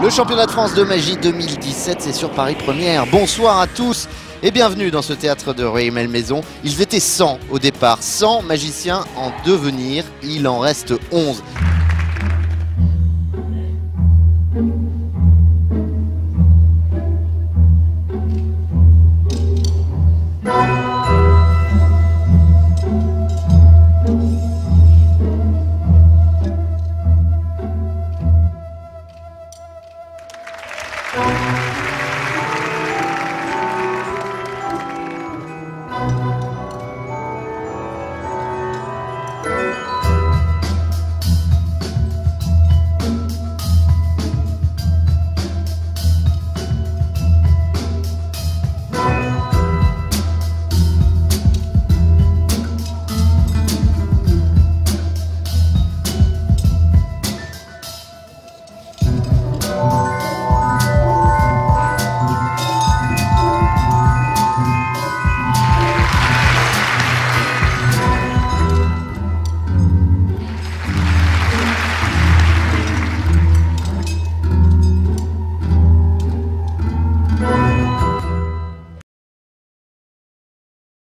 Le championnat de France de magie 2017, c'est sur Paris Première. Bonsoir à tous et bienvenue dans ce théâtre de Rueil Malmaison. Ils étaient 100 au départ, 100 magiciens en devenir, il en reste 11.